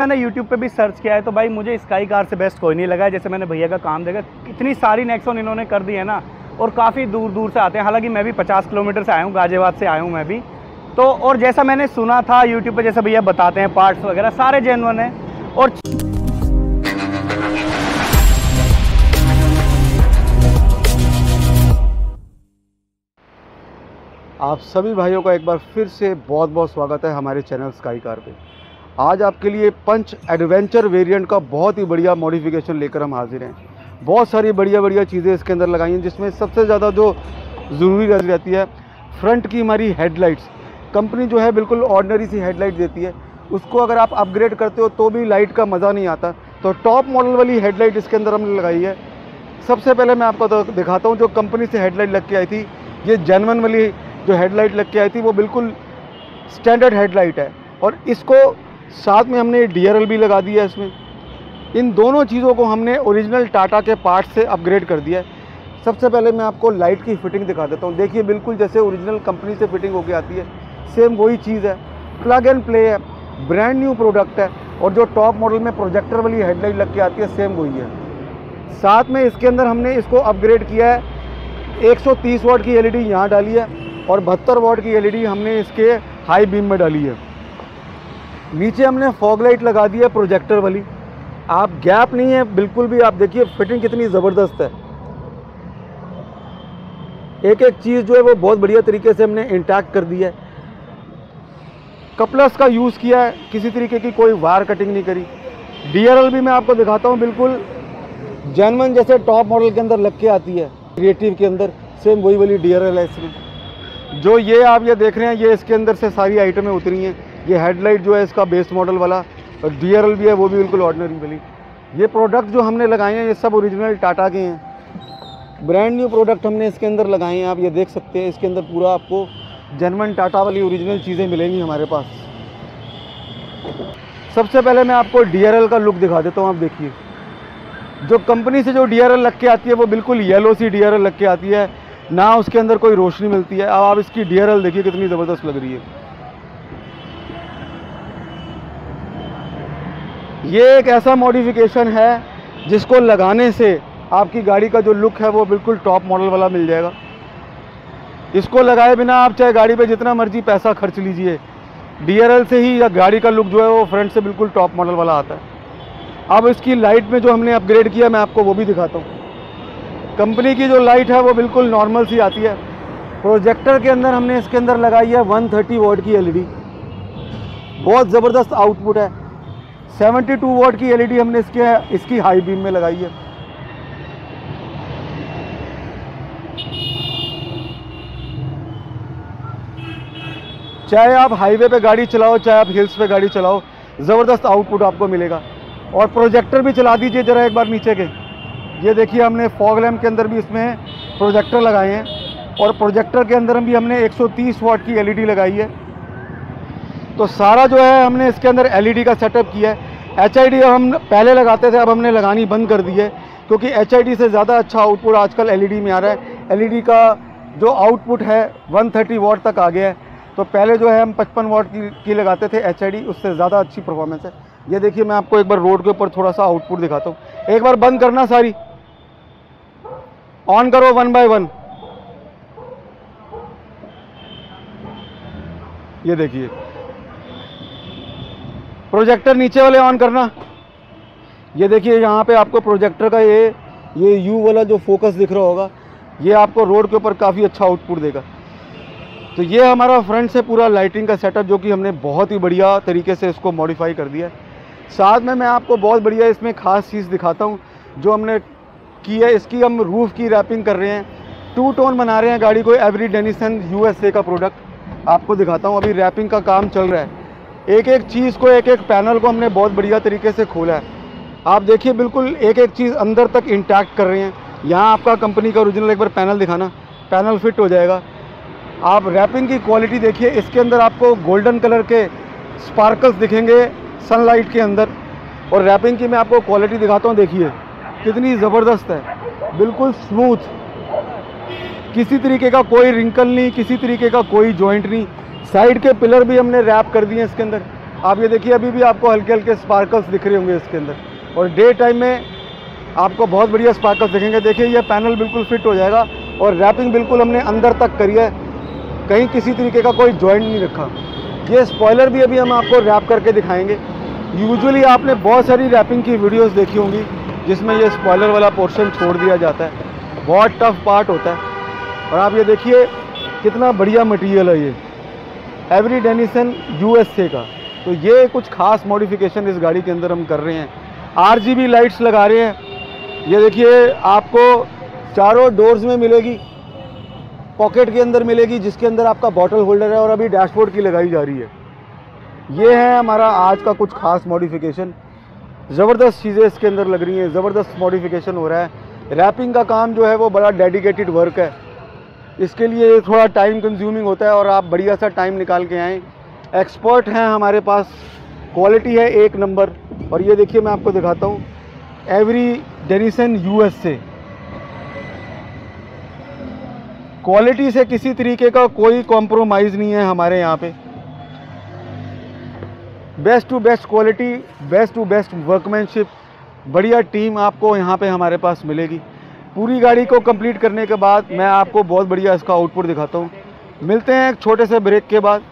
मैंने यूट्यूब पे भी सर्च किया है तो भाई मुझे स्काई कार से बेस्ट कोई नहीं लगा है। जैसे मैंने भैया का काम देखा, इतनी सारी नेक्सोन इन्होंने कर दी है ना, और काफ़ी दूर दूर से आते हैं। हालाँकि मैं भी 50 किलोमीटर से आया हूँ, गाजियाबाद से आया हूँ मैं भी। तो और जैसा मैंने सुना था यूट्यूब पे, जैसे भैया बताते हैं पार्ट्स वगैरह, सारे जेनवन हैं, और आप सभी भाइयों का एक बार फिर से बहुत बहुत स्वागत है हमारे चैनल स्काई कार पे। आज आपके लिए पंच एडवेंचर वेरिएंट का बहुत ही बढ़िया मॉडिफिकेशन लेकर हम हाजिर हैं। बहुत सारी बढ़िया बढ़िया चीज़ें इसके अंदर लगाई हैं, जिसमें सबसे ज़्यादा जो ज़रूरी रहती है फ्रंट की हमारी हेडलाइट्स कंपनी जो है बिल्कुल ऑर्डनरी सी हेडलाइट देती है। उसको अगर आप अपग्रेड करते हो तो भी लाइट का मज़ा नहीं आता। तो टॉप मॉडल वाली हेडलाइट इसके अंदर हमने लगाई है। सबसे पहले मैं आपको तो दिखाता हूँ, जो कंपनी से हेडलाइट लग के आई थी, ये जेनवन वाली जो हेडलाइट लग के आई थी, वो बिल्कुल स्टैंडर्ड हेडलाइट है। और इसको साथ में हमने डीआरएल भी लगा दिया है इसमें। इन दोनों चीज़ों को हमने ओरिजिनल टाटा के पार्ट से अपग्रेड कर दिया है। सबसे पहले मैं आपको लाइट की फिटिंग दिखा देता हूँ। देखिए, बिल्कुल जैसे ओरिजिनल कंपनी से फिटिंग होके आती है। सेम वही चीज़ है। प्लग एंड प्ले है। ब्रांड न्यू प्रोडक्ट है। और जो टॉप मॉडल में प्रोजेक्टर वाली हेडलाइट लग के आती है सेम वही है। साथ में इसके अंदर हमने इसको अपग्रेड किया है। 130 वाट की एलईडी यहाँ डाली है। और बहत्तर वाट की एलईडी हमने इसके हाई बीम में डाली है। नीचे हमने फॉग लाइट लगा दी है प्रोजेक्टर वाली। आप गैप नहीं है, बिल्कुल भी, आप देखिए फिटिंग कितनी ज़बरदस्त है। एक एक चीज़ जो है, वो बहुत बढ़िया तरीके से हमने इंटैक्ट कर दी है। कपलस का यूज़ किया है, किसी तरीके की कोई वायर कटिंग नहीं करी। डीआरएल भी मैं आपको दिखाता हूँ, बिल्कुल जैनवन जैसे टॉप मॉडल के अंदर लग के आती है क्रिएटिव के अंदर। सेम वही वाली डीआरएल है इसमें। जो ये आप ये देख रहे हैं, ये इसके अंदर से सारी आइटमें उतरी हैं। ये हेडलाइट जो है इसका बेस मॉडल वाला, और डी भी है, वो भी बिल्कुल ऑर्डनरी वाली। ये प्रोडक्ट जो हमने लगाए हैं, ये सब ओरिजिनल टाटा के हैं। ब्रांड न्यू प्रोडक्ट हमने इसके अंदर लगाए हैं, आप ये देख सकते हैं, इसके अंदर पूरा आपको जर्मन टाटा वाली ओरिजिनल चीज़ें मिलेंगी हमारे पास। सबसे पहले मैं आपको डीआरएल का लुक दिखा देता हूँ, आप देखिए। जो कंपनी से जो डी लग के आती है, वो बिल्कुल येलो सी डी लग के आती है। ना उसके अंदर कोई रोशनी मिलती है। अब आप इसकी डीआरएल देखिए, कितनी ज़बरदस्त लग रही है। ये एक ऐसा मॉडिफिकेशन है जिसको लगाने से आपकी गाड़ी का जो लुक है वो बिल्कुल टॉप मॉडल वाला मिल जाएगा। इसको लगाए बिना आप चाहे गाड़ी पे जितना मर्ज़ी पैसा खर्च लीजिए डीआरएल से ही या गाड़ी का लुक जो है वो फ्रंट से बिल्कुल टॉप मॉडल वाला आता है। अब इसकी लाइट में जो हमने अपग्रेड किया, मैं आपको वो भी दिखाता हूँ। कंपनी की जो लाइट है वो बिल्कुल नॉर्मल सी आती है। प्रोजेक्टर के अंदर हमने इसके अंदर लगाई है 130 थर्टी की एलईडी बहुत ज़बरदस्त आउटपुट है। 72 वोट की एलईडी हमने इसके, इसकी हाई बीम में लगाई है। चाहे आप हाईवे पे गाड़ी चलाओ, चाहे आप हिल्स पे गाड़ी चलाओ, ज़बरदस्त आउटपुट आपको मिलेगा। और प्रोजेक्टर भी चला दीजिए ज़रा एक बार नीचे के। ये देखिए हमने फॉग लैम्प के अंदर भी इसमें प्रोजेक्टर लगाए हैं। और प्रोजेक्टर के अंदर भी हमने 130 वाट की एलईडी लगाई है। तो सारा जो है हमने इसके अंदर एलईडी का सेटअप किया है। एचआईडी हम पहले लगाते थे अब हमने लगानी बंद कर दी है क्योंकि एचआईडी से ज़्यादा अच्छा आउटपुट आजकल एलईडी में आ रहा है। एलईडी का जो आउटपुट है वन थर्टी तक आ गया है। तो पहले जो है हम पचपन वाट की, की लगाते थे एचआईडी उससे ज़्यादा अच्छी परफॉर्मेंस है। ये देखिए मैं आपको एक बार रोड के ऊपर थोड़ा सा आउटपुट दिखाता हूँ। एक बार बंद करना सारी। ऑन करो वन बाय वन ये देखिए। प्रोजेक्टर नीचे वाले ऑन करना। ये देखिए, यहाँ पे आपको प्रोजेक्टर का ये ये यू वाला जो फोकस दिख रहा होगा, ये आपको रोड के ऊपर काफ़ी अच्छा आउटपुट देगा। तो ये हमारा फ्रंट से पूरा लाइटिंग का सेटअप जो कि हमने बहुत ही बढ़िया तरीके से इसको मॉडिफाई कर दिया है। साथ में मैं आपको बहुत बढ़िया इसमें ख़ास चीज़ दिखाता हूँ, जो हमने की है। इसकी हम रूफ़ की रैपिंग कर रहे हैं। टू टोन बना रहे हैं गाड़ी को एवरी डेनिसन यूएसए का प्रोडक्ट आपको दिखाता हूँ, अभी रैपिंग का काम चल रहा है। एक एक चीज़ को एक एक पैनल को हमने बहुत बढ़िया तरीके से खोला है। आप देखिए, बिल्कुल एक एक चीज़ अंदर तक इंटैक्ट कर रहे हैं। यहाँ आपका कंपनी का ओरिजिनल एक बार पैनल दिखाना। पैनल फिट हो जाएगा। आप रैपिंग की क्वालिटी देखिए, इसके अंदर आपको गोल्डन कलर के स्पार्कल्स दिखेंगे सनलाइट के अंदर। और रैपिंग की मैं आपको क्वालिटी दिखाता हूँ, देखिए, कितनी ज़बरदस्त है। बिल्कुल स्मूथ किसी तरीके का कोई रिंकल नहीं, किसी तरीके का कोई जॉइंट नहीं। साइड के पिलर भी हमने रैप कर दिए इसके अंदर। आप ये देखिए, अभी भी आपको हल्के हल्के स्पार्कल्स दिख रहे होंगे इसके अंदर। और डे टाइम में आपको बहुत बढ़िया स्पार्कल्स दिखेंगे। देखिए, ये पैनल बिल्कुल फिट हो जाएगा और रैपिंग बिल्कुल हमने अंदर तक करी है। कहीं किसी तरीके का कोई जॉइंट नहीं रखा। ये स्पॉयलर भी अभी हम आपको रैप करके दिखाएँगे। यूजुअली आपने बहुत सारी रैपिंग की वीडियोस देखी होंगी, जिसमें ये स्पॉयलर वाला पोर्शन छोड़ दिया जाता है। बहुत टफ पार्ट होता है। और आप ये देखिए, कितना बढ़िया मटेरियल है ये। एवरी डेनिसन यूएसए का। तो ये कुछ खास मॉडिफिकेशन इस गाड़ी के अंदर हम कर रहे हैं। आरजीबी लाइट्स लगा रहे हैं। ये देखिए, आपको चारों डोर्स में मिलेगी पॉकेट के अंदर मिलेगी, जिसके अंदर आपका बॉटल होल्डर है और अभी डैशबोर्ड की लगाई जा रही है। ये है हमारा आज का कुछ खास मॉडिफिकेशन ज़बरदस्त चीज़ें इसके अंदर लग रही हैं, ज़बरदस्त मॉडिफिकेशन हो रहा है। रैपिंग का काम जो है वो बड़ा डेडिकेटेड वर्क है। इसके लिए थोड़ा टाइम कंज्यूमिंग होता है और आप बढ़िया सा टाइम निकाल के आएँ। एक्सपर्ट हैं हमारे पास क्वालिटी है एक नंबर और ये देखिए, मैं आपको दिखाता हूँ एवरी डेनिसन यूएस से क्वालिटी से किसी तरीके का कोई कॉम्प्रोमाइज़ नहीं है हमारे यहाँ पे। Best to best quality best to best workmanship बढ़िया टीम आपको यहाँ पे हमारे पास मिलेगी। पूरी गाड़ी को कंप्लीट करने के बाद मैं आपको बहुत बढ़िया इसका आउटपुट दिखाता हूँ। मिलते हैं एक छोटे से ब्रेक के बाद।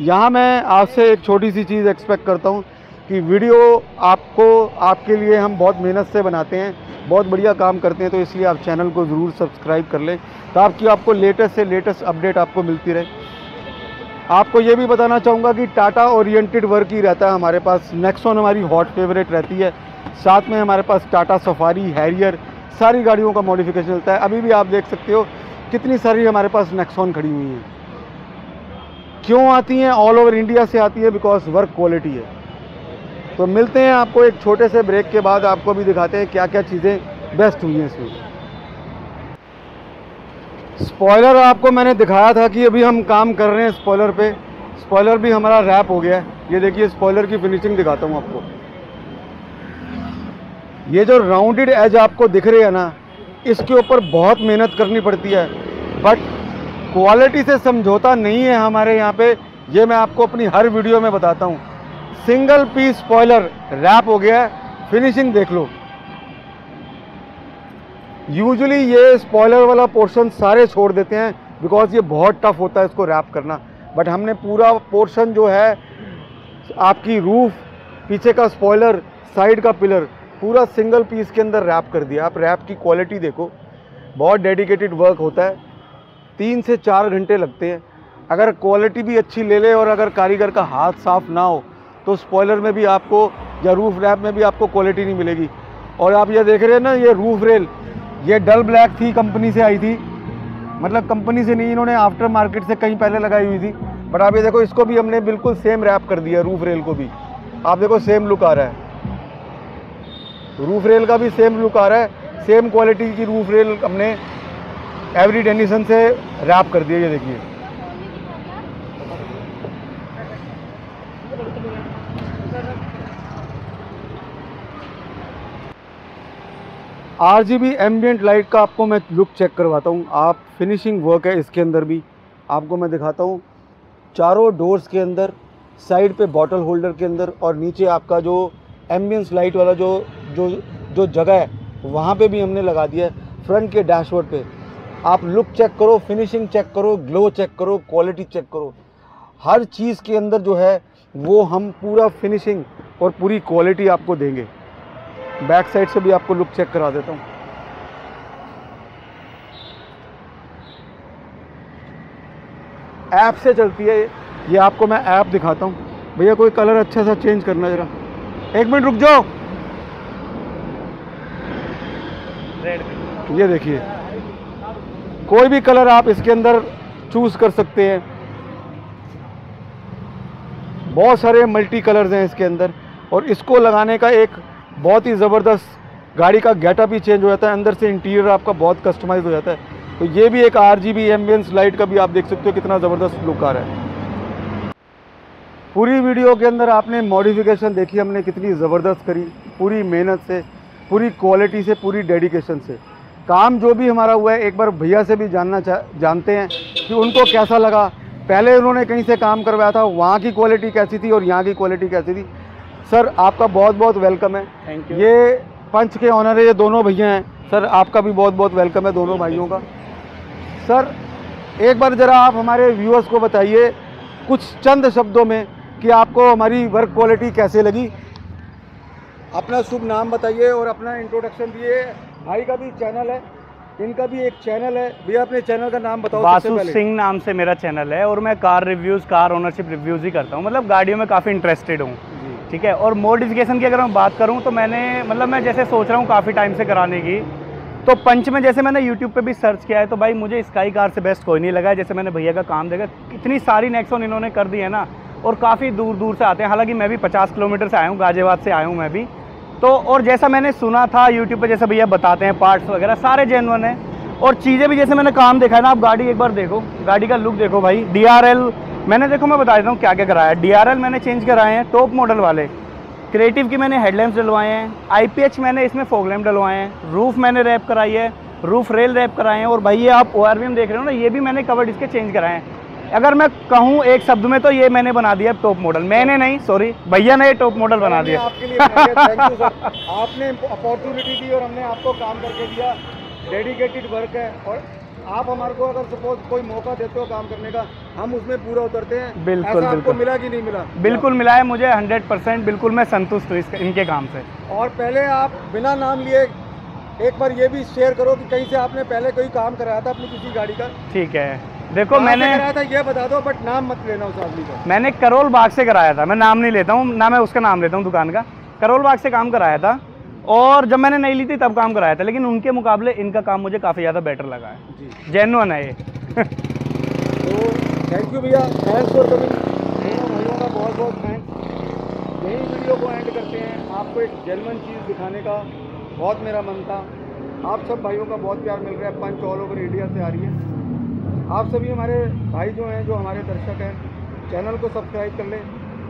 यहाँ मैं आपसे एक छोटी सी चीज़ एक्सपेक्ट करता हूँ कि वीडियो आपको, आपके लिए हम बहुत मेहनत से बनाते हैं, बहुत बढ़िया काम करते हैं तो इसलिए आप चैनल को ज़रूर सब्सक्राइब कर लें ताकि आपको लेटेस्ट से लेटेस्ट अपडेट आपको मिलती रहे। आपको ये भी बताना चाहूँगा कि टाटा ओरिएंटेड वर्क ही रहता है हमारे पास। नेक्सोन हमारी हॉट फेवरेट रहती है। साथ में हमारे पास टाटा सफारी हैरियर सारी गाड़ियों का मॉडिफिकेशन चलता है। अभी भी आप देख सकते हो, कितनी सारी हमारे पास नेक्सॉन खड़ी हुई हैं। क्यों आती हैं? ऑल ओवर इंडिया से आती है बिकॉज़ वर्क क्वालिटी है। तो मिलते हैं आपको एक छोटे से ब्रेक के बाद, आपको भी दिखाते हैं क्या क्या चीज़ें बेस्ट हुई हैं इसमें। स्पॉयलर आपको मैंने दिखाया था कि अभी हम काम कर रहे हैं स्पॉयलर पे। स्पॉयलर भी हमारा रैप हो गया है। ये देखिए स्पॉयलर की फिनिशिंग दिखाता हूँ आपको। ये जो राउंडेड एज आपको दिख रही है ना, इसके ऊपर बहुत मेहनत करनी पड़ती है। बट क्वालिटी से समझौता नहीं है हमारे यहाँ पे, ये मैं आपको अपनी हर वीडियो में बताता हूँ। सिंगल पीस स्पॉयलर रैप हो गया है फिनिशिंग देख लो। यूजुअली ये स्पॉयलर वाला पोर्शन सारे छोड़ देते हैं बिकॉज़ ये बहुत टफ होता है इसको रैप करना। बट हमने पूरा पोर्शन जो है, आपकी रूफ पीछे का स्पॉयलर साइड का पिलर पूरा सिंगल पीस के अंदर रैप कर दिया। आप रैप की क्वालिटी देखो। बहुत डेडिकेटेड वर्क होता है। तीन से चार घंटे लगते हैं। अगर क्वालिटी भी अच्छी ले ले और अगर कारीगर का हाथ साफ़ ना हो तो स्पॉयलर में भी आपको या रूफ रैप में भी आपको क्वालिटी नहीं मिलेगी। और आप ये देख रहे हैं ना, ये रूफ रेल ये डल ब्लैक थी कंपनी से आई थी। मतलब कंपनी से नहीं, इन्होंने आफ्टर मार्केट से कहीं पहले लगाई हुई थी। बट आप ये देखो, इसको भी हमने बिल्कुल सेम रैप कर दिया रूफ रेल को भी। आप देखो सेम लुक आ रहा है। रूफ रेल का भी सेम लुक आ रहा है। सेम क्वालिटी की रूफ रेल हमने एवरी डेनिसन से रैप कर दिया ये देखिए। R G B ambient light का आपको मैं लुक चेक करवाता हूँ। आप फिनिशिंग वर्क है इसके अंदर भी। आपको मैं दिखाता हूँ। चारों डोर्स के अंदर साइड पे बॉटल होल्डर के अंदर और नीचे आपका जो एम्बियंस लाइट वाला जो जो जो जगह है, वहाँ पे भी हमने लगा दिया है फ्रंट के डैशबोर्ड पे। आप लुक चेक करो फिनिशिंग चेक करो ग्लो चेक करो क्वालिटी चेक करो। हर चीज़ के अंदर जो है, वो हम पूरा फिनिशिंग और पूरी क्वालिटी आपको देंगे। बैक साइड से भी आपको लुक चेक करा देता हूँ। ऐप से चलती है ये। आपको मैं ऐप दिखाता हूँ। भैया, कोई कलर अच्छा सा चेंज करना जरा। एक मिनट रुक जाओ। ये देखिए कोई भी कलर आप इसके अंदर चूज़ कर सकते हैं। बहुत सारे मल्टी कलर्स हैं इसके अंदर और इसको लगाने का एक बहुत ही ज़बरदस्त गाड़ी का गेटअप ही चेंज हो जाता है। अंदर से इंटीरियर आपका बहुत कस्टमाइज हो जाता है। तो ये भी एक R G B ambience light का भी आप देख सकते हो कितना ज़बरदस्त लुक आ रहा है। पूरी वीडियो के अंदर आपने मॉडिफिकेशन देखी हमने कितनी ज़बरदस्त करी पूरी मेहनत से पूरी क्वालिटी से पूरी डेडिकेशन से। काम जो भी हमारा हुआ है एक बार भैया से भी जानना चाह जानते हैं कि उनको कैसा लगा। पहले उन्होंने कहीं से काम करवाया था वहाँ की क्वालिटी कैसी थी और यहाँ की क्वालिटी कैसी थी। सर आपका बहुत बहुत वेलकम है। थैंक यू ये पंच के ऑनर है ये दोनों भैया हैं। सर आपका भी बहुत बहुत वेलकम है दोनों भाइयों का। सर एक बार ज़रा आप हमारे व्यूअर्स को बताइए कुछ चंद शब्दों में कि आपको हमारी वर्क क्वालिटी कैसे लगी? अपना शुभ नाम बताइए और अपना इंट्रोडक्शन दिए भाई का भी चैनल है इनका भी एक चैनल है। भैया अपने चैनल का नाम बताओ वासु सिंह नाम से मेरा चैनल है और मैं car reviews car ownership reviews ही करता हूँ। मतलब गाड़ियों में काफ़ी इंटरेस्टेड हूँ। ठीक है? और मॉडिफिकेशन की अगर मैं बात करूँ तो मैंने मतलब मैं जैसे सोच रहा हूँ काफ़ी टाइम से कराने की तो पंच में जैसे मैंने यूट्यूब पे भी सर्च किया है तो भाई मुझे स्काई कार से बेस्ट कोई नहीं लगा जैसे मैंने भैया का काम देखा इतनी सारी नेक्सोन इन्होंने कर दी है ना और काफ़ी दूर दूर से आते हैं। हालाँकि मैं भी 50 किलोमीटर से आया हूँ, गाजियाबाद से आया हूँ मैं भी। तो और जैसा मैंने सुना था यूट्यूब पर जैसे भैया बताते हैं पार्ट्स वगैरह, सारे जेनवन हैं। और चीज़ें भी जैसे मैंने काम देखा है ना, आप गाड़ी एक बार देखो, गाड़ी का लुक देखो भाई। DRL मैंने देखो, मैं बता देता हूँ क्या क्या कराया डी मैंने चेंज कराए हैं टॉप मॉडल वाले। क्रिएटिव की मैंने हेडलैम्प्स डलवाए हैं आईपीएच मैंने इसमें फॉग लैम्प डलवाए हैं रूफ मैंने रैप कराई है रूफ रेल रैप कराए हैं। और भाई ये आप ORVM देख रहे हो ना, ये भी मैंने कवर्ड इसके चेंज कराए हैं। अगर मैं कहूँ एक शब्द में तो ये मैंने बना दिया टॉप मॉडल मैंने नहीं सॉरी भैया ने ये टॉप मॉडल बना दिया। आपके लिए आपने अपॉर्चुनिटी दी और हमने आपको काम करके दिया। डेडिकेटेड वर्क है और आप हमारे को अगर सपोज़ कोई मौका देते हो काम करने का हम उसमें पूरा उतरते हैं। बिल्कुल, ऐसा आपको बिल्कुल। मिला कि नहीं मिला? बिल्कुल मिला है मुझे हंड्रेड परसेंट बिल्कुल मैं संतुष्ट हूँ इनके काम से। और पहले आप बिना नाम लिए एक बार ये भी शेयर करो कि कहीं से आपने पहले कोई काम कराया था अपनी किसी गाड़ी का? ठीक है। देखो मैंने कराया था ये बता दो बट नाम मत लेना उस आदमी का। मैंने करोल बाग से कराया था। मैं नाम नहीं लेता हूँ ना मैं उसका नाम लेता हूँ दुकान का। करोल बाग से काम कराया था और जब मैंने नहीं ली थी तब काम कराया था लेकिन उनके मुकाबले इनका काम मुझे काफ़ी ज़्यादा बेटर लगा है। जेनुअन है ये। तो थैंक यू भैया थैंक्स फॉर कमिंग भाइयों का बहुत बहुत थैंक्स यही वीडियो को एंड करते हैं। आपको एक जेनवन चीज़ दिखाने का बहुत मेरा मन था। आप सब भाइयों का बहुत प्यार मिल रहा है। पंच ऑल ओवर इंडिया से आ रही है। आप सभी हमारे भाई जो हैं, जो हमारे दर्शक हैं, चैनल को सब्सक्राइब कर लें।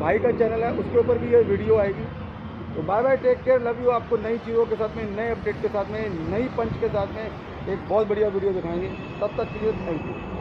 भाई का चैनल है, उसके ऊपर भी ये वीडियो आएगी। तो bye bye, take care, love you. आपको नई चीज़ों के साथ में, नए अपडेट के साथ में, नई पंच के साथ में एक बहुत बढ़िया वीडियो दिखाएँगे। तब तक के लिए थैंक यू